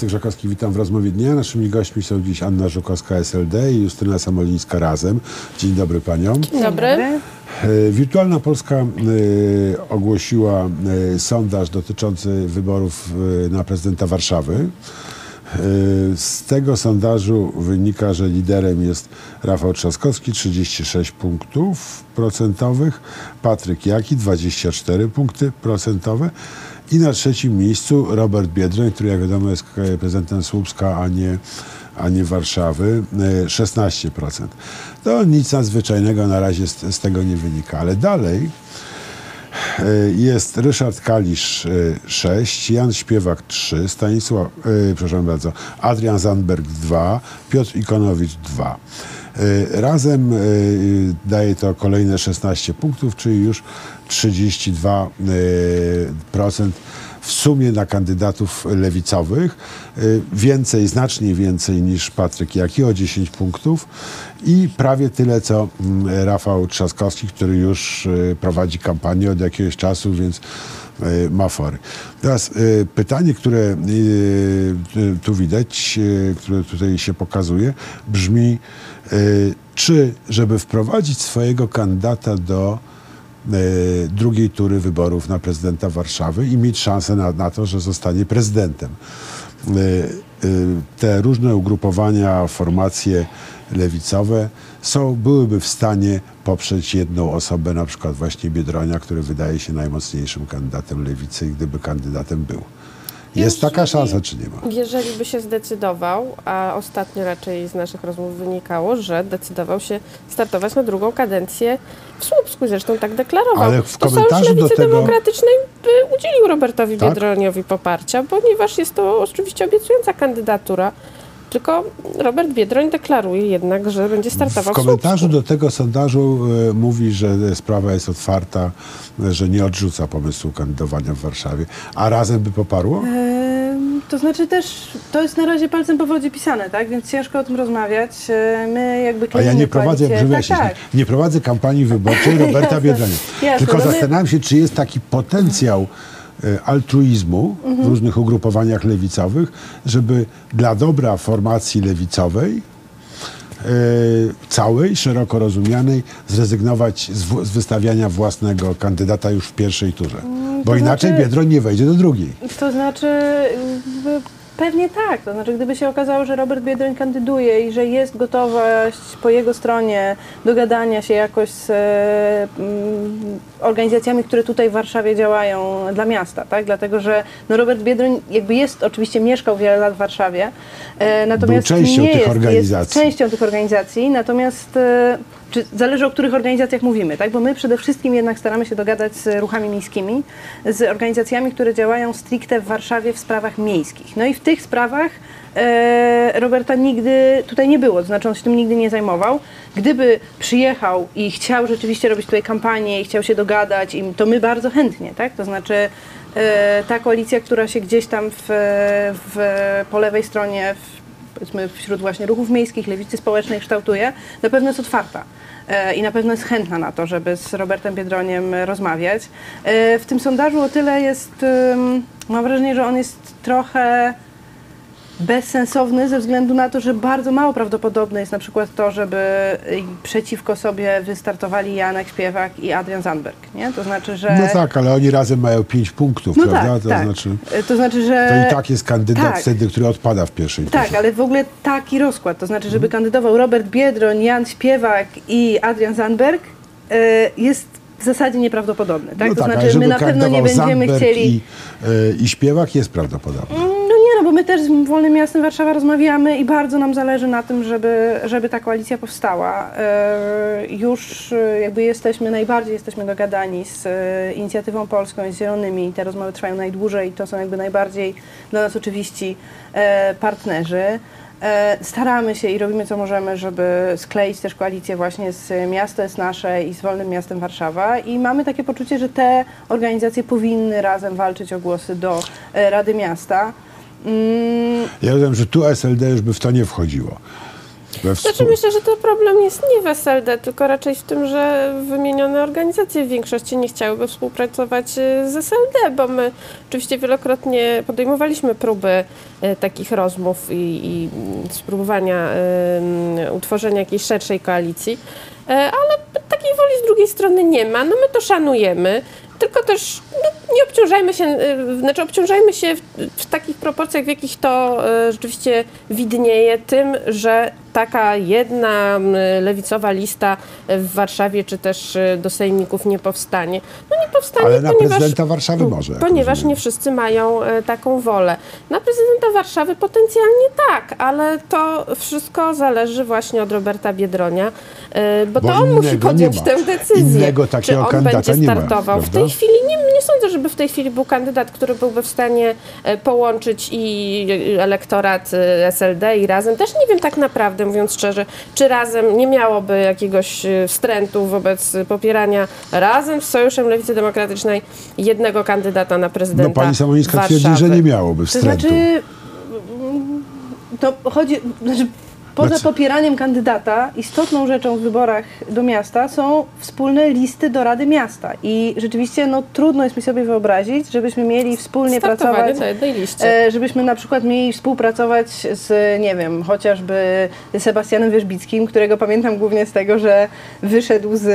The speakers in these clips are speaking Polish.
Jacek Żakowski, witam w rozmowie dnia. Naszymi gośćmi są dziś Anna Żukowska, SLD i Justyna Samolińska razem. Dzień dobry paniom. Dzień dobry. E, Wirtualna Polska e, ogłosiła e, sondaż dotyczący wyborów na prezydenta Warszawy. Z tego sondażu wynika, że liderem jest Rafał Trzaskowski, 36 punktów procentowych, Patryk Jaki, 24 punkty procentowe i na trzecim miejscu Robert Biedroń, który jak wiadomo jest e, prezydentem Słupska, a nie, a nie Warszawy, e, 16%. To nic nadzwyczajnego na razie z, z tego nie wynika, ale dalej e, jest Ryszard Kalisz 6, Jan Śpiewak 3, Stanisław, e, przepraszam bardzo, Adrian Zandberg 2, Piotr Ikonowicz 2. E, Razem e, daje to kolejne 16 punktów, czyli już 32% procent w sumie na kandydatów lewicowych. Y, Więcej, znacznie więcej niż Patryk Jaki, o 10 punktów i prawie tyle co mm, Rafał Trzaskowski, który już y, prowadzi kampanię od jakiegoś czasu, więc y, ma fory. Teraz pytanie, które tu widać, które tutaj się pokazuje, brzmi, czy żeby wprowadzić swojego kandydata do drugiej tury wyborów na prezydenta Warszawy i mieć szansę na, na to, że zostanie prezydentem. E, e, Te różne ugrupowania, formacje lewicowe są, byłyby w stanie poprzeć jedną osobę, na przykład właśnie Biedronia, który wydaje się najmocniejszym kandydatem lewicy, gdyby kandydatem był. Jest taka szansa, czy nie ma? Jeżeli by się zdecydował, a ostatnio raczej z naszych rozmów wynikało, że decydował się startować na drugą kadencję w Słupsku, zresztą tak deklarował. Ale w to komentarzu Sojusz do tego- Demokratycznej by udzielił Robertowi Tak? Biedroniowi poparcia, ponieważ jest to oczywiście obiecująca kandydatura. Tylko Robert Biedroń deklaruje jednak, że będzie startował W w, komentarzu Słupsku. do tego sondażu e, mówi, że sprawa jest otwarta, że nie odrzuca pomysłu kandydowania w Warszawie. A razem by poparło? To znaczy też, to jest na razie palcem po wodzie pisane, tak? Więc ciężko o tym rozmawiać. E, My jakby A ja nie prowadzę, tak, wyjaśnić, tak. nie, nie prowadzę kampanii wyborczej Roberta Biedronia. Tylko no my- zastanawiam się, czy jest taki potencjał e, altruizmu w różnych ugrupowaniach lewicowych, żeby dla dobra formacji lewicowej e, całej, szeroko rozumianej, zrezygnować z, w- z wystawiania własnego kandydata już w pierwszej turze. Bo to inaczej znaczy- Biedroń nie wejdzie do drugiej. To znaczy, pewnie tak. To znaczy, gdyby się okazało, że Robert Biedroń kandyduje i że jest gotowość po jego stronie do gadania się jakoś z mm, organizacjami, które tutaj w Warszawie działają dla miasta, tak? Dlatego, że no Robert Biedroń jakby jest, oczywiście mieszkał wiele lat w Warszawie, e, natomiast częścią nie tych jest, organizacji. jest częścią tych organizacji, natomiast e, czy zależy o których organizacjach mówimy, tak? Bo my przede wszystkim jednak staramy się dogadać z ruchami miejskimi, z organizacjami, które działają stricte w Warszawie w sprawach miejskich. No i w tych sprawach e, Roberta nigdy tutaj nie było, to znaczy on się tym nigdy nie zajmował. Gdyby przyjechał i chciał rzeczywiście robić tutaj kampanię i chciał się dogadać, i to my bardzo chętnie, tak? To znaczy e, ta koalicja, która się gdzieś tam w, w, po lewej stronie, powiedzmy wśród właśnie ruchów miejskich, lewicy społecznej kształtuje, na pewno jest otwarta. E, I na pewno jest chętna na to, żeby z Robertem Biedroniem rozmawiać. E, W tym sondażu o tyle jest, mam wrażenie, że on jest trochę bezsensowny ze względu na to, że bardzo mało prawdopodobne jest na przykład to, żeby y, przeciwko sobie wystartowali Janek Śpiewak i Adrian Zandberg, nie? To znaczy, że... No tak, ale oni razem mają pięć punktów, No prawda? tak, to tak. znaczy, To znaczy, że... to i tak jest kandydat tak. wtedy, który odpada w pierwszej Tak, ale w ogóle taki rozkład, to znaczy, żeby Mhm. kandydował Robert Biedroń, Jan Śpiewak i Adrian Zandberg e, jest w zasadzie nieprawdopodobny, tak? No to tak, znaczy, my na pewno nie będziemy Zandberg chcieli... I, y, I śpiewak jest prawdopodobny. Bo my też z Wolnym Miastem Warszawa rozmawiamy i bardzo nam zależy na tym, żeby, żeby ta koalicja powstała. E, już e, jakby jesteśmy, najbardziej jesteśmy dogadani z e, Inicjatywą Polską i z Zielonymi i te rozmowy trwają najdłużej i to są jakby najbardziej dla nas oczywiści partnerzy. Staramy się i robimy co możemy, żeby skleić też koalicję właśnie z Miasto jest Nasze i z Wolnym Miastem Warszawa i mamy takie poczucie, że te organizacje powinny razem walczyć o głosy do Rady Miasta. Ja rozumiem, że tu SLD już by w to nie wchodziło. Znaczy myślę, że to problem jest nie w SLD, tylko raczej w tym, że wymienione organizacje w większości nie chciałyby współpracować y, z SLD, bo my oczywiście wielokrotnie podejmowaliśmy próby y, takich rozmów i, i spróbowania utworzenia jakiejś szerszej koalicji, y, ale takiej woli z drugiej strony nie ma. No my to szanujemy. Tylko też no, nie obciążajmy się, y, znaczy obciążajmy się w, w takich proporcjach, w jakich to y, rzeczywiście widnieje tym, że taka jedna lewicowa lista w Warszawie czy też y, do sejmików nie powstanie. No nie powstanie, Ale na ponieważ, prezydenta Warszawy może. ponieważ rozumiem. nie wszyscy mają taką wolę. Na prezydenta Warszawy potencjalnie tak, ale to wszystko zależy właśnie od Roberta Biedronia, bo, Bo to on musi podjąć tę decyzję. Innego czy takiego on będzie nie ma, startował. w tej chwili nie, nie sądzę, żeby w tej chwili był kandydat, który byłby w stanie e, połączyć i e, elektorat e, SLD i razem. Też nie wiem tak naprawdę, mówiąc szczerze, czy razem nie miałoby jakiegoś e, wstrętu wobec popierania razem z Sojuszem Lewicy Demokratycznej jednego kandydata na prezydenta No pani Samolińska twierdzi, że nie miałoby To wstrętu. znaczy, mm, to chodzi, znaczy poza Znaczy- popieraniem kandydata, istotną rzeczą w wyborach do miasta są wspólne listy do Rady Miasta. I rzeczywiście no, trudno jest mi sobie wyobrazić, żebyśmy mieli wspólnie pracować. na jednej liście. E, żebyśmy na przykład mieli współpracować z, nie wiem, chociażby Sebastianem Wierzbickim, którego pamiętam głównie z tego, że wyszedł z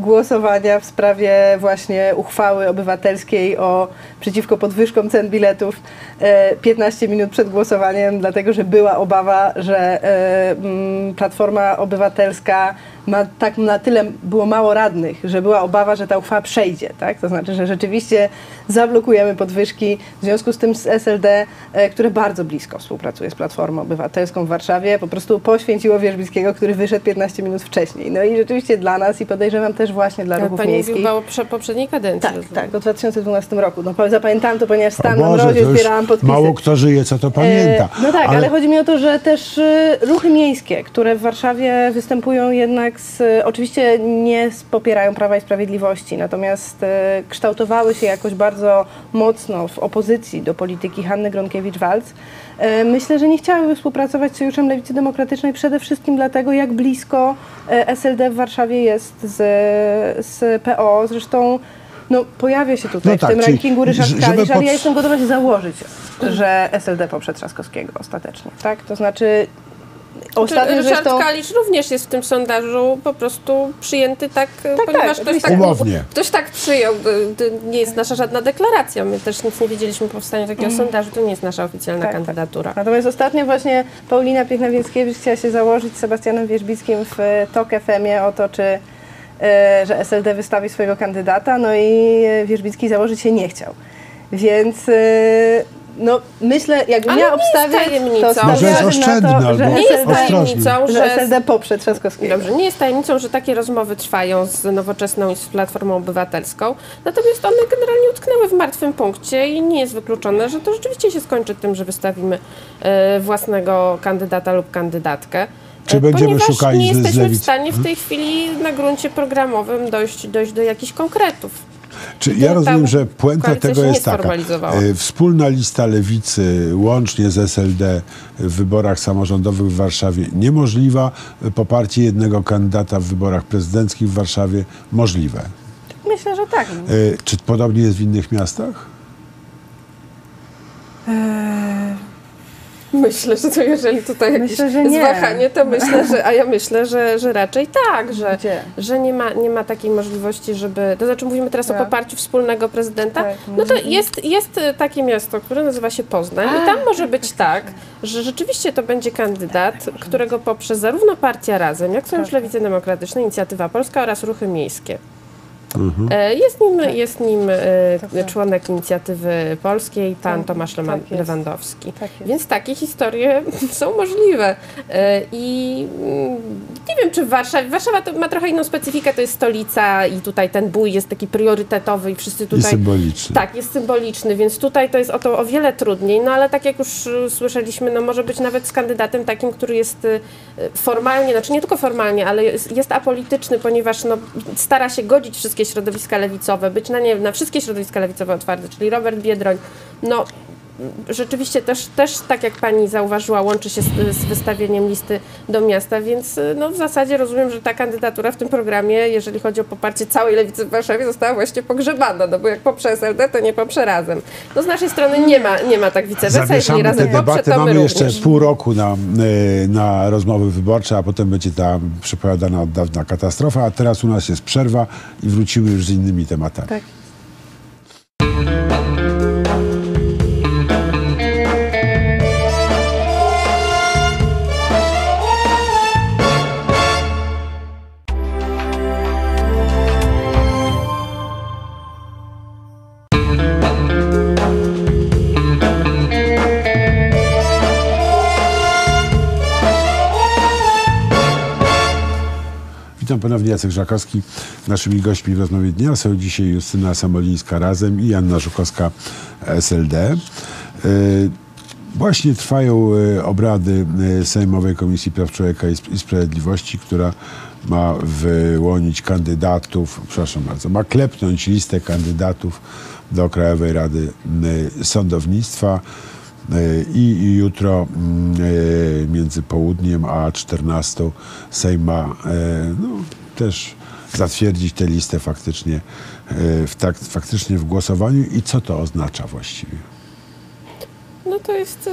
głosowania w sprawie właśnie uchwały obywatelskiej o przeciwko podwyżkom cen biletów e, 15 minut przed głosowaniem, dlatego że była obawa, że e, Platforma Obywatelska ma tak na tyle było mało radnych, że była obawa, że ta uchwała przejdzie, tak? To znaczy, że rzeczywiście zablokujemy podwyżki. W związku z tym z SLD, e, które bardzo blisko współpracuje z Platformą Obywatelską w Warszawie, po prostu poświęciło Wierzbickiego, który wyszedł 15 minut wcześniej. No i rzeczywiście dla nas i podejrzewam też właśnie dla Ale ruchów Pani miejskich. mówiła o prze- poprzedniej kadencji. Tak, tak, do 2012 roku. No, zapamiętałam to, ponieważ w O Stan na mrozie zbierałam podpisy. mało kto żyje, co to pamięta. E, no tak, ale... chodzi mi o to, że też e, ruchy miejskie, które w Warszawie występują jednak e, oczywiście nie popierają Prawa i Sprawiedliwości, natomiast e, kształtowały się jakoś bardzo mocno w opozycji do polityki Hanny Gronkiewicz-Walc. E, Myślę, że nie chciałyby współpracować z Sojuszem Lewicy Demokratycznej przede wszystkim dlatego, jak blisko SLD w Warszawie jest z, z PO. Zresztą no, pojawia się tutaj No tak, w tym rankingu Ryszard Kalisz, ale ja jestem gotowa się założyć, że SLD poprze Trzaskowskiego ostatecznie, tak? To znaczy ostatnio Ryszard zresztą... Kalisz również jest w tym sondażu po prostu przyjęty tak, ponieważ ktoś oczywiście. tak, Umownie. ktoś tak przyjął. To nie jest nasza żadna deklaracja. My też nic nie wiedzieliśmy po powstaniu takiego sondażu. To nie jest nasza oficjalna Mhm. Tak, tak. kandydatura. Natomiast ostatnio właśnie Paulina Piechna-Więckiewicz chciała się założyć z Sebastianem Wierzbickim w e, TOK FM-ie o to, czy e, że SLD wystawi swojego kandydata, no i e, Wierzbicki założyć się nie chciał. Więc e, no myślę, jakbym Ale miała nie obstawiać, to Może jest oszczędny na to, że albo Nie jest tajemnicą, że że SLD poprze Trzaskowskiego. Dobrze, nie jest tajemnicą, że takie rozmowy trwają z Nowoczesną i z Platformą Obywatelską, natomiast one generalnie utknęły w martwym punkcie i nie jest wykluczone, że to rzeczywiście się skończy tym, że wystawimy e, własnego kandydata lub kandydatkę. Czy E, będziemy ponieważ szukali nie jesteśmy w stanie w tej chwili na gruncie programowym dojść, dojść do jakichś konkretów. Czy ja rozumiem, że puenta tego jest taka. e, Wspólna lista lewicy łącznie z SLD w wyborach samorządowych w Warszawie niemożliwa. Poparcie jednego kandydata w wyborach prezydenckich w Warszawie możliwe. Myślę, że tak. E, Czy podobnie jest w innych miastach? Myślę, że to jeżeli tutaj jakieś Myślę, że nie. zwahanie, to myślę, że, a ja myślę, że, że raczej tak, że, Gdzie? że nie, ma, nie ma takiej możliwości, żeby, to znaczy mówimy teraz Tak. o poparciu wspólnego prezydenta, Tak, no to jest, jest takie miasto, które nazywa się Poznań i tam może być tak, że rzeczywiście to będzie kandydat, którego poprze zarówno partia Razem, jak Sojusz Lewicy Demokratycznej, Inicjatywa Polska oraz Ruchy Miejskie. E, Jest nim, jest nim Tak, tak. członek inicjatywy polskiej, pan Tak, Tomasz tak Leman-. Lewandowski. Tak. Więc takie historie są możliwe. E, I mm, nie wiem, czy w Warszawie. Warszawa to ma trochę inną specyfikę, to jest stolica i tutaj ten bój jest taki priorytetowy i wszyscy I tutaj. symboliczny. Tak, jest symboliczny, więc tutaj to jest o to o wiele trudniej, no ale tak jak już słyszeliśmy, no może być nawet z kandydatem takim, który jest formalnie, znaczy nie tylko formalnie, ale jest, jest apolityczny, ponieważ no, stara się godzić wszystkie środowiska lewicowe, być na nie na wszystkie środowiska lewicowe otwarte, czyli Robert Biedroń, no rzeczywiście też, też, tak jak pani zauważyła, łączy się z, z wystawieniem listy do miasta, więc y, no, w zasadzie rozumiem, że ta kandydatura w tym programie, jeżeli chodzi o poparcie całej lewicy w Warszawie, została właśnie pogrzebana, no bo jak poprze SLD, to nie poprze razem. No z naszej strony nie ma, nie ma tak wiceweca, jeżeli Zawieszamy tę razem poprze, to my Mamy jeszcze również. pół roku na, y, na rozmowy wyborcze, a potem będzie ta przepowiadana od dawna katastrofa, a teraz u nas jest przerwa i wrócimy już z innymi tematami. Tak. Witam ponownie, Jacek Żakowski. Naszymi gośćmi w rozmowie dnia są dzisiaj Justyna Samolińska razem i Anna Żukowska SLD. Y, Właśnie trwają y, obrady y, Sejmowej Komisji Praw Człowieka i Sp- i Sprawiedliwości, która ma wyłonić kandydatów, przepraszam bardzo, ma klepnąć listę kandydatów do Krajowej Rady Sądownictwa. Y, I jutro mm, y, między południem a 14 Sejm ma y, no, też zatwierdzić tę listę faktycznie w, tak, faktycznie w głosowaniu. I co to oznacza właściwie? No to jest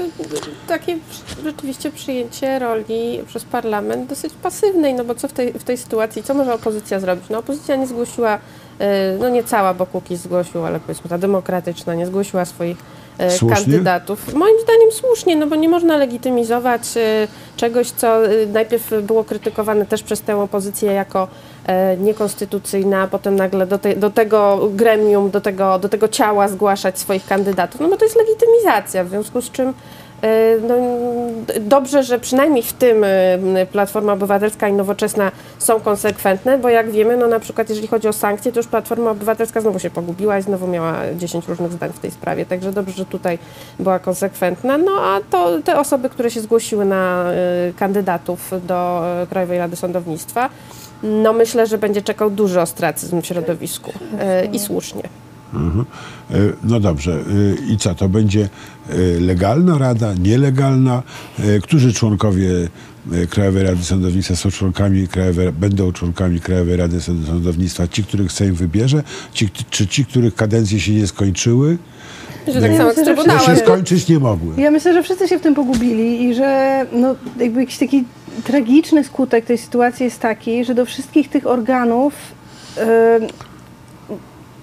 takie rzeczywiście przyjęcie roli przez parlament dosyć pasywnej, no bo co w tej, w tej sytuacji, co może opozycja zrobić? No opozycja nie zgłosiła, no nie cała, bo Kukiz zgłosił, ale powiedzmy ta demokratyczna nie zgłosiła swoich Słusznie? kandydatów. Moim zdaniem słusznie, no bo nie można legitymizować y, czegoś, co y, najpierw było krytykowane też przez tę opozycję jako e, niekonstytucyjne, a potem nagle do, te, do tego gremium, do tego, do tego ciała zgłaszać swoich kandydatów. No bo to jest legitymizacja, w związku z czym e, no, d- dobrze, że przynajmniej w tym e, Platforma Obywatelska i Nowoczesna są konsekwentne, bo jak wiemy, no na przykład jeżeli chodzi o sankcje, to już Platforma Obywatelska znowu się pogubiła i znowu miała 10 różnych zdań w tej sprawie, także dobrze, że tutaj była konsekwentna. No a to te osoby, które się zgłosiły na e, kandydatów do Krajowej Rady Sądownictwa, no myślę, że będzie czekał duży ostracyzm w środowisku i słusznie. Mhm. Y, No dobrze. y, I co? To będzie y, legalna rada, nielegalna? Którzy członkowie Krajowej Rady Sądownictwa są członkami Krajowej, będą członkami Krajowej Rady Sąd- Sądownictwa? Ci, których Sejm wybierze? Ci, czy ci, których kadencje się nie skończyły? Że tak Nie. samo jak z Myślę, się skończyć nie mogły. Ja myślę, że wszyscy się w tym pogubili i że no, jakby jakiś taki tragiczny skutek tej sytuacji jest taki, że do wszystkich tych organów yy,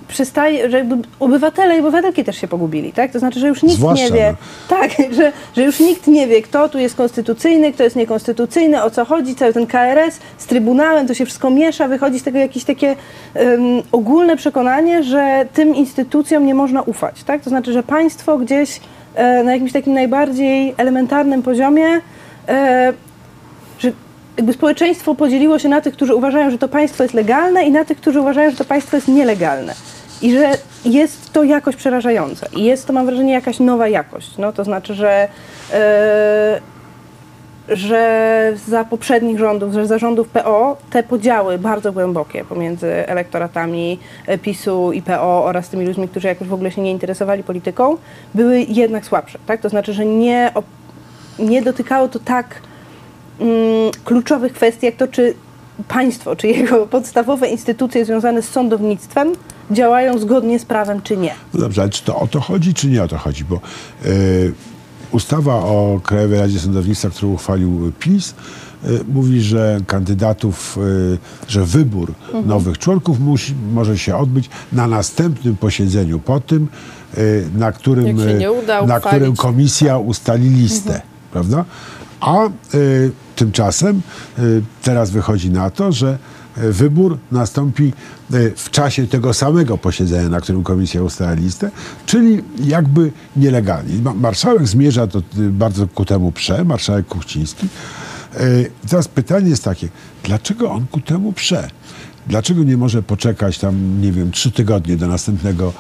przystaje, że jakby obywatele i obywatelki też się pogubili, tak? To znaczy, że już nikt Zwłaszcza, nie wie, tak, że, że już nikt nie wie, kto tu jest konstytucyjny, kto jest niekonstytucyjny, o co chodzi, cały ten KRS z Trybunałem, to się wszystko miesza, wychodzi z tego jakieś takie em, ogólne przekonanie, że tym instytucjom nie można ufać, tak? To znaczy, że państwo gdzieś e, na jakimś takim najbardziej elementarnym poziomie e, że jakby społeczeństwo podzieliło się na tych, którzy uważają, że to państwo jest legalne i na tych, którzy uważają, że to państwo jest nielegalne. I że jest to jakoś przerażające. I jest to, mam wrażenie, jakaś nowa jakość. No, to znaczy, że, e, że za poprzednich rządów, że za rządów PO te podziały bardzo głębokie pomiędzy elektoratami e, PiSu i PO oraz tymi ludźmi, którzy jakoś w ogóle się nie interesowali polityką, były jednak słabsze. Tak? To znaczy, że nie, nie dotykało to tak mm, kluczowych kwestii, jak to, czy państwo, czy jego podstawowe instytucje związane z sądownictwem działają zgodnie z prawem, czy nie. No dobrze, ale czy to o to chodzi, czy nie o to chodzi? Bo y, ustawa o Krajowej Radzie Sądownictwa, którą uchwalił PiS, y, mówi, że kandydatów, y, że wybór Mhm. nowych członków musi, może się odbyć na następnym posiedzeniu, po tym, na którym, na którym komisja ustali listę, Mhm. prawda? A y, tymczasem y, teraz wychodzi na to, że y, wybór nastąpi y, w czasie tego samego posiedzenia, na którym komisja ustala listę, czyli jakby nielegalnie. Ma- Marszałek zmierza to y, bardzo ku temu prze, marszałek Kuchciński. Teraz pytanie jest takie, dlaczego on ku temu prze? Dlaczego nie może poczekać tam, nie wiem, trzy tygodnie do następnego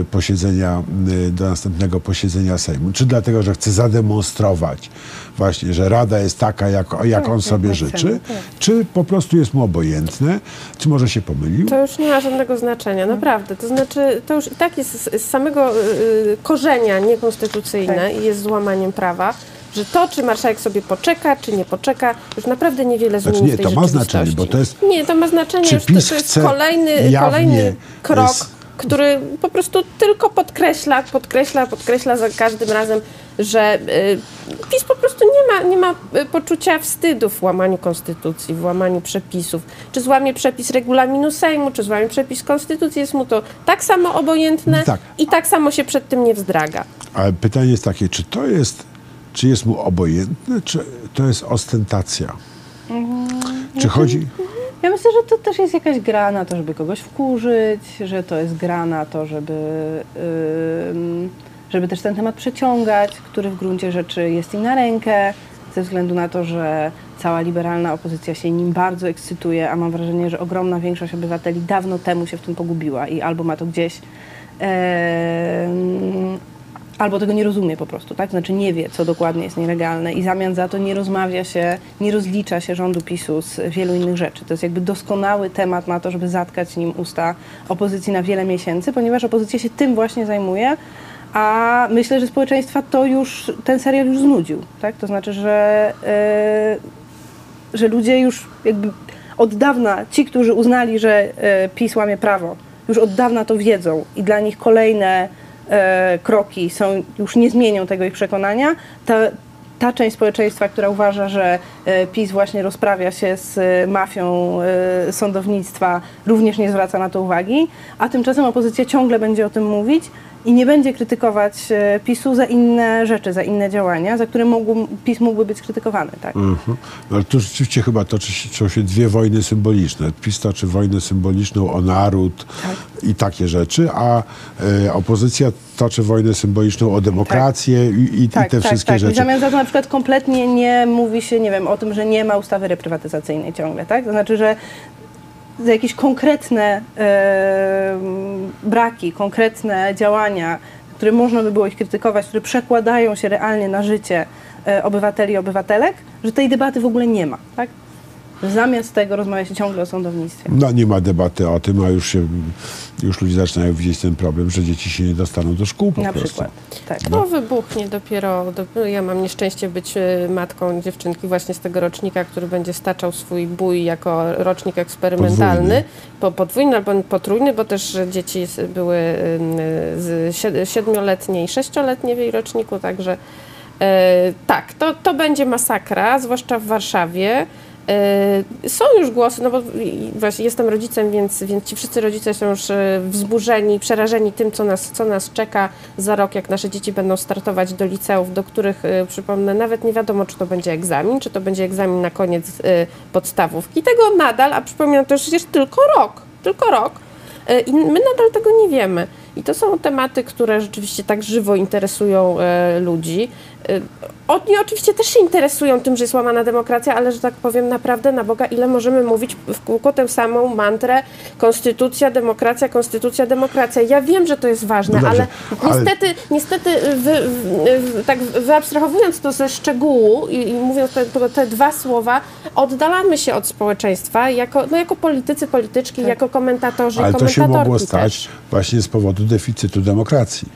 y, posiedzenia, y, do następnego posiedzenia Sejmu? Czy dlatego, że chce zademonstrować właśnie, że Rada jest taka, jak, jak on sobie życzy? tak. Czy po prostu jest mu obojętne? Czy może się pomylił? To już nie ma żadnego znaczenia, naprawdę. To znaczy, to już i tak jest z, z samego y, korzenia niekonstytucyjne Tak. i jest złamaniem prawa, że to, czy marszałek sobie poczeka, czy nie poczeka, już naprawdę niewiele zmieni Znaczy nie, w tej to ma znaczenie, bo to jest- Nie, to ma znaczenie, już to, to jest kolejny, kolejny krok, s- który po prostu tylko podkreśla, podkreśla, podkreśla za każdym razem, że y, PiS po prostu nie ma, nie ma y, poczucia wstydu w łamaniu konstytucji, w łamaniu przepisów. Czy złamie przepis regulaminu Sejmu, czy złamie przepis konstytucji, jest mu to tak samo obojętne Tak. i tak samo się przed tym nie wzdraga. Ale pytanie jest takie, czy to jest, czy jest mu obojętne, czy to jest ostentacja? Czy chodzi... Ja myślę, że to też jest jakaś gra na to, żeby kogoś wkurzyć, że to jest gra na to, żeby, żeby też ten temat przeciągać, który w gruncie rzeczy jest im na rękę, ze względu na to, że cała liberalna opozycja się nim bardzo ekscytuje, a mam wrażenie, że ogromna większość obywateli dawno temu się w tym pogubiła i albo ma to gdzieś albo tego nie rozumie po prostu, tak? Znaczy nie wie, co dokładnie jest nielegalne i w zamian za to nie rozmawia się, nie rozlicza się rządu PiSu z wielu innych rzeczy. To jest jakby doskonały temat na to, żeby zatkać nim usta opozycji na wiele miesięcy, ponieważ opozycja się tym właśnie zajmuje, a myślę, że społeczeństwa to już, ten serial już znudził, tak? To znaczy, że, yy, że ludzie już jakby od dawna, ci, którzy uznali, że e, PiS łamie prawo, już od dawna to wiedzą i dla nich kolejne kroki są, już nie zmienią tego ich przekonania. Ta, ta część społeczeństwa, która uważa, że e, PiS właśnie rozprawia się z e, mafią e, sądownictwa, również nie zwraca na to uwagi, a tymczasem opozycja ciągle będzie o tym mówić i nie będzie krytykować e, PiSu za inne rzeczy, za inne działania, za które mógł, PiS mógłby być krytykowany. Tak? Mhm. No, Ale tu rzeczywiście chyba toczy się, toczą się dwie wojny symboliczne. PiS toczy wojnę symboliczną o naród i takie rzeczy, a e, opozycja toczy wojnę symboliczną o demokrację i, i, i te wszystkie tak. I rzeczy. zamiast za to na przykład kompletnie nie mówi się, nie wiem, o tym, że nie ma ustawy reprywatyzacyjnej ciągle, tak? To znaczy, że za jakieś konkretne e, braki, konkretne działania, które można by było ich krytykować, które przekładają się realnie na życie e, obywateli i obywatelek, że tej debaty w ogóle nie ma, tak? Zamiast tego rozmawia się ciągle o sądownictwie. No nie ma debaty o tym, a już, się, już ludzie zaczynają widzieć ten problem, że dzieci się nie dostaną do szkół po Na prostu. przykład. Tak. To wybuchnie dopiero, do, ja mam nieszczęście być e, matką dziewczynki właśnie z tego rocznika, który będzie staczał swój bój jako rocznik eksperymentalny, Podwójny. po, podwójny albo potrójny, bo też dzieci były z sied- siedmioletnie i sześcioletnie w jej roczniku, także e, tak, to, to będzie masakra, zwłaszcza w Warszawie. E, Są już głosy, no bo właśnie jestem rodzicem, więc, więc ci wszyscy rodzice są już e, wzburzeni, przerażeni tym, co nas, co nas czeka za rok, jak nasze dzieci będą startować do liceów, do których, e, przypomnę, nawet nie wiadomo, czy to będzie egzamin, czy to będzie egzamin na koniec podstawówki. Tego nadal, a przypominam, to już jest tylko rok, tylko rok. I my nadal tego nie wiemy. I to są tematy, które rzeczywiście tak żywo interesują e, ludzi. E, oni oczywiście też się interesują tym, że jest łamana demokracja, ale że tak powiem, naprawdę na Boga, ile możemy mówić w kółko tę samą mantrę konstytucja, demokracja, konstytucja, demokracja. Ja wiem, że to jest ważne, No dobrze, ale ale- niestety, niestety wy, w, tak wyabstrahowując to ze szczegółu i, i mówiąc te, te, dwa słowa, oddalamy się od społeczeństwa jako, no, jako politycy, polityczki, jako komentatorzy Ale to się mogło też. stać właśnie z powodu deficytu demokracji.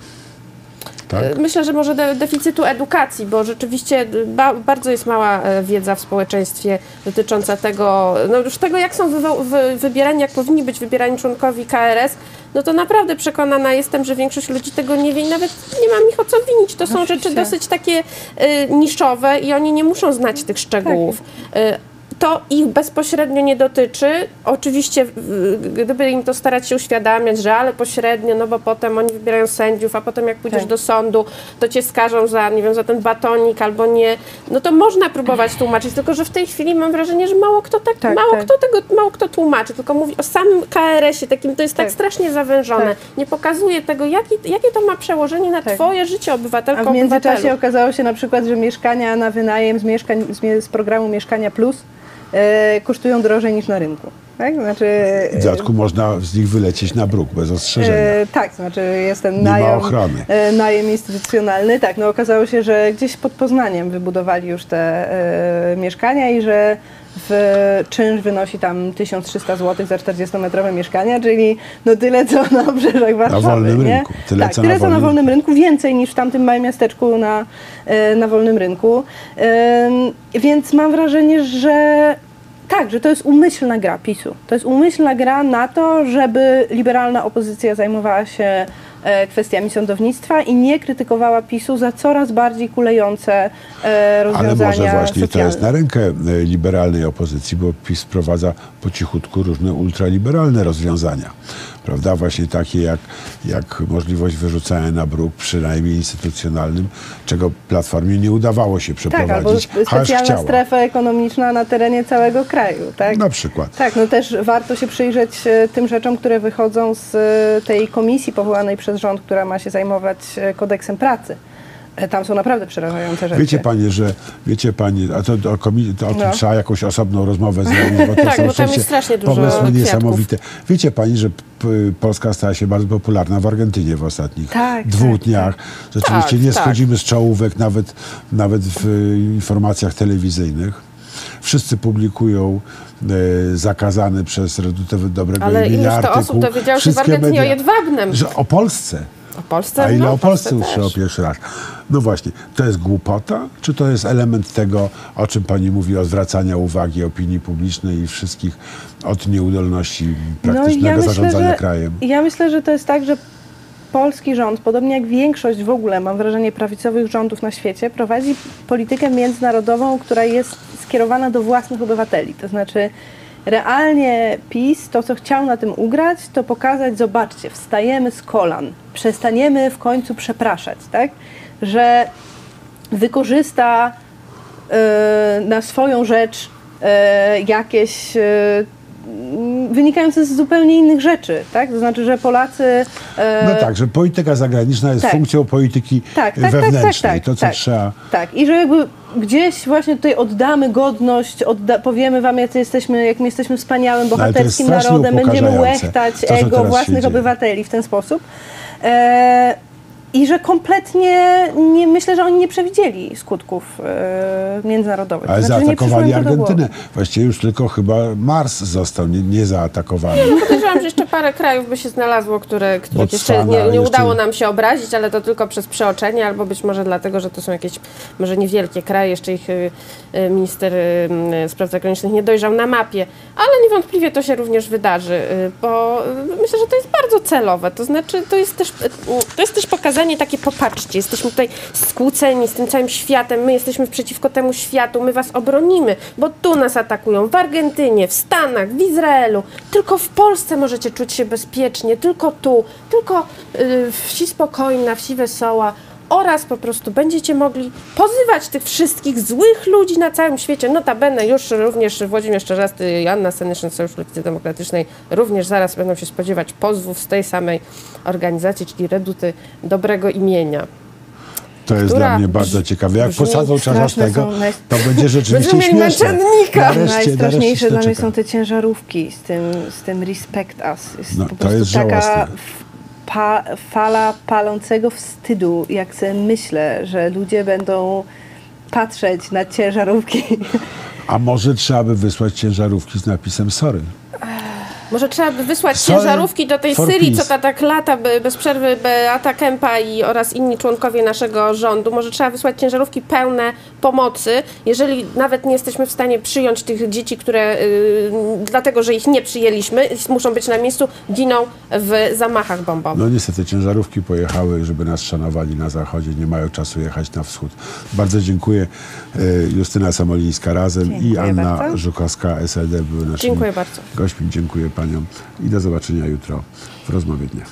Tak? Myślę, że może de deficytu edukacji, bo rzeczywiście ba bardzo jest mała e, wiedza w społeczeństwie dotycząca tego, no już tego, jak są wy wybierani, jak powinni być wybierani członkowie KRS, no to naprawdę przekonana jestem, że większość ludzi tego nie wie i nawet nie mam ich o co winić. To są Oczywiście. rzeczy dosyć takie e, niszowe i oni nie muszą znać tych szczegółów. E, to ich bezpośrednio nie dotyczy. Oczywiście, gdyby im to starać się uświadamiać, że ale pośrednio, no bo potem oni wybierają sędziów, a potem jak pójdziesz Tak. do sądu, to cię skażą za, nie wiem, za ten batonik albo nie. No to można próbować tłumaczyć, tylko że w tej chwili mam wrażenie, że mało kto tak, Tak, mało tak. kto tego, mało kto tłumaczy, tylko mówi o samym KRS-ie, takim, to jest tak, Tak. strasznie zawężone. Tak. Nie pokazuje tego, jaki, jakie to ma przełożenie na Tak. twoje życie A obywatelko, w międzyczasie obywatelu. okazało się na przykład, że mieszkania na wynajem z, mieszkań, z, programu Mieszkania Plus kosztują drożej niż na rynku. Tak? Znaczy, W dodatku można z nich wylecieć na bruk bez ostrzeżenia. E, tak, znaczy jest ten najem, e, najem instytucjonalny. Tak, no okazało się, że gdzieś pod Poznaniem wybudowali już te e, mieszkania i że w czynsz wynosi tam 1300 zł za 40-metrowe mieszkania, czyli no tyle co na obrzeżach Warszawy. wolnym nie? rynku. Tyle, tak, co tyle na co na wolnym- rynku, więcej niż w tamtym małym miasteczku na, e, na wolnym rynku. Więc mam wrażenie, że tak, że to jest umyślna gra PiSu. To jest umyślna gra na to, żeby liberalna opozycja zajmowała się kwestiami sądownictwa i nie krytykowała PiSu za coraz bardziej kulejące e, Ale rozwiązania może właśnie to socjalne. jest na rękę e, liberalnej opozycji, bo PiS wprowadza po cichutku różne ultraliberalne rozwiązania. Prawda? Właśnie takie jak, jak możliwość wyrzucania na bruk, przynajmniej instytucjonalnym, czego Platformie nie udawało się Tak, albo przeprowadzić, chociaż specjalna chciała. strefa ekonomiczna na terenie całego kraju. Tak? Na przykład. Tak, no też warto się przyjrzeć e, tym rzeczom, które wychodzą z e, tej komisji powołanej przez rząd, która ma się zajmować e, kodeksem pracy. E, Tam są naprawdę przerażające rzeczy. Wiecie panie, że wiecie panie, a to, o, komi- to o tym No. trzeba jakąś osobną rozmowę zrobić, bo to Tak, są bo tam jest strasznie dużo pomysły niesamowite. Wiecie pani, że Polska stała się bardzo popularna w Argentynie w ostatnich Tak, dwóch tak, dniach. Rzeczywiście Tak, nie tak. schodzimy z czołówek nawet, nawet w y, informacjach telewizyjnych. Wszyscy publikują e, zakazany przez Reduty Dobrego Ale Imienia ileż to artykuł. osób dowiedziało się w Argentynie o media- Jedwabnem. Że o Polsce. O Polsce? A ile no, o Polsce też. usłyszał pierwszy raz? No właśnie, to jest głupota, czy to jest element tego, o czym pani mówi, odwracania uwagi opinii publicznej i wszystkich od nieudolności praktycznego zarządzania że, krajem? Ja myślę, że to jest tak, że polski rząd, podobnie jak większość w ogóle, mam wrażenie, prawicowych rządów na świecie, prowadzi politykę międzynarodową, która jest skierowana do własnych obywateli. To znaczy, realnie PiS to, co chciał na tym ugrać, to pokazać, zobaczcie, wstajemy z kolan, przestaniemy w końcu przepraszać, tak? Że wykorzysta e, na swoją rzecz e, jakieś m, wynikające z zupełnie innych rzeczy, tak? To znaczy, że Polacy... e, No tak, że polityka zagraniczna jest tak. funkcją polityki tak, tak, tak, wewnętrznej. tak, tak, to, co tak, trzeba... Tak, i że jakby gdzieś właśnie tutaj oddamy godność, odda, powiemy wam, jacy jesteśmy, jak my jesteśmy wspaniałym, No, bohaterskim narodem, będziemy łechtać to, ego własnych obywateli w ten sposób. E, I że kompletnie nie, myślę, że oni nie przewidzieli skutków e, międzynarodowych. Ale To znaczy, zaatakowali. Argentynę. Właściwie już tylko chyba Mars został nie, nie zaatakowany. Podejrzewam, że jeszcze parę krajów by się znalazło, które, których jeszcze nie, nie jeszcze- udało nam się obrazić, ale to tylko przez przeoczenie, albo być może dlatego, że to są jakieś może niewielkie kraje, jeszcze ich y, y, minister y, spraw zagranicznych nie dojrzał na mapie, ale niewątpliwie to się również wydarzy, bo myślę, że to jest bardzo celowe, to znaczy to jest też, to jest też pokazanie takie, popatrzcie, jesteśmy tutaj skłóceni z tym całym światem, my jesteśmy przeciwko temu światu, my was obronimy, bo tu nas atakują, w Argentynie, w Stanach, w Izraelu, tylko w Polsce możecie czuć się bezpiecznie, tylko tu, tylko y, wsi spokojna, wsi wesoła, oraz po prostu będziecie mogli pozywać tych wszystkich złych ludzi na całym świecie. Notabene już również Włodzimierz Czerzasty i Anna Senyszyn z Sojuszu Lewicy Demokratycznej również zaraz będą się spodziewać pozwów z tej samej organizacji, czyli Reduty Dobrego Imienia. To jest Która dla mnie bardzo ciekawe. Jak brzmi posadzą Czarzastego, są to będzie rzeczywiście Będziemy mieli śmieszne. męczennika. Nareszcie- Najstraszniejsze nareszcie dla mnie są te ciężarówki z tym, z tym respect us. Jest No, po to prostu jest taka żałosne. Pa, fala palącego wstydu, jak sobie myślę, że ludzie będą patrzeć na ciężarówki. A może trzeba by wysłać ciężarówki z napisem sorry. Może trzeba by wysłać Sorry ciężarówki do tej for Syrii, peace. co ta tak lata by, bez przerwy Beata Kempa i oraz inni członkowie naszego rządu. Może trzeba wysłać ciężarówki pełne pomocy, jeżeli nawet nie jesteśmy w stanie przyjąć tych dzieci, które y, dlatego, że ich nie przyjęliśmy, muszą być na miejscu, giną w zamachach bombowych. No niestety ciężarówki pojechały, żeby nas szanowali na zachodzie, nie mają czasu jechać na wschód. Bardzo dziękuję. E, Justyna Samolińska razem i Dziękuję Anna bardzo. Żukowska, SLD były naszymi Dziękuję bardzo. gośćmi. Dziękuję paniom i do zobaczenia jutro w rozmowie dnia.